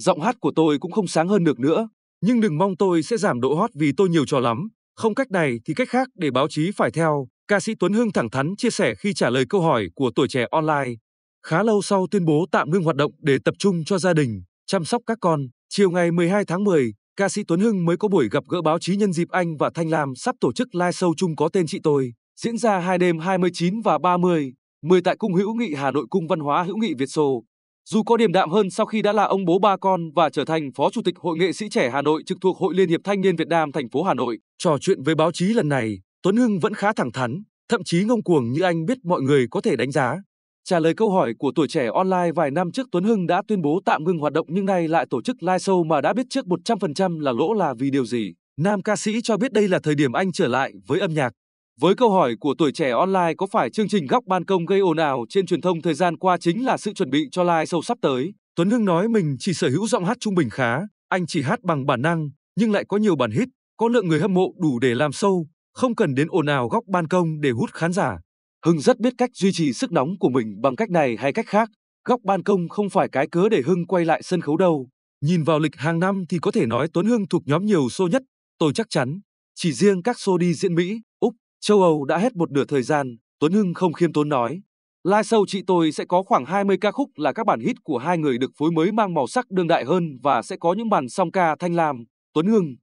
Giọng hát của tôi cũng không sáng hơn được nữa, nhưng đừng mong tôi sẽ giảm độ hot vì tôi nhiều trò lắm. Không cách này thì cách khác để báo chí phải theo, ca sĩ Tuấn Hưng thẳng thắn chia sẻ khi trả lời câu hỏi của tuổi trẻ online. Khá lâu sau tuyên bố tạm ngưng hoạt động để tập trung cho gia đình, chăm sóc các con, chiều ngày 12 tháng 10, ca sĩ Tuấn Hưng mới có buổi gặp gỡ báo chí nhân dịp anh và Thanh Lam sắp tổ chức live show chung có tên Chị Tôi, diễn ra hai đêm 29 và 30, 10 tại Cung Hữu Nghị Hà Nội Cung Văn hóa Hữu nghị Việt Xô. Dù có điểm đạm hơn sau khi đã là ông bố ba con và trở thành Phó Chủ tịch Hội nghệ sĩ trẻ Hà Nội trực thuộc Hội Liên hiệp Thanh niên Việt Nam thành phố Hà Nội, trò chuyện với báo chí lần này, Tuấn Hưng vẫn khá thẳng thắn, thậm chí ngông cuồng như anh biết mọi người có thể đánh giá. Trả lời câu hỏi của tuổi trẻ online vài năm trước Tuấn Hưng đã tuyên bố tạm ngừng hoạt động nhưng nay lại tổ chức live show mà đã biết trước 100% là lỗ là vì điều gì. Nam ca sĩ cho biết đây là thời điểm anh trở lại với âm nhạc. Với câu hỏi của tuổi trẻ online có phải chương trình góc ban công gây ồn ào trên truyền thông thời gian qua chính là sự chuẩn bị cho live show sắp tới, Tuấn Hưng nói mình chỉ sở hữu giọng hát trung bình khá, anh chỉ hát bằng bản năng, nhưng lại có nhiều bản hit, có lượng người hâm mộ đủ để làm show, không cần đến ồn ào góc ban công để hút khán giả. Hưng rất biết cách duy trì sức nóng của mình bằng cách này hay cách khác. Góc ban công không phải cái cớ để Hưng quay lại sân khấu đâu. Nhìn vào lịch hàng năm thì có thể nói Tuấn Hưng thuộc nhóm nhiều show nhất. Tôi chắc chắn, chỉ riêng các show đi diễn Mỹ, châu Âu đã hết một nửa thời gian, Tuấn Hưng không khiêm tốn nói. Live show chị tôi sẽ có khoảng 20 ca khúc là các bản hit của hai người được phối mới mang màu sắc đương đại hơn và sẽ có những bản song ca thanh lam, Tuấn Hưng,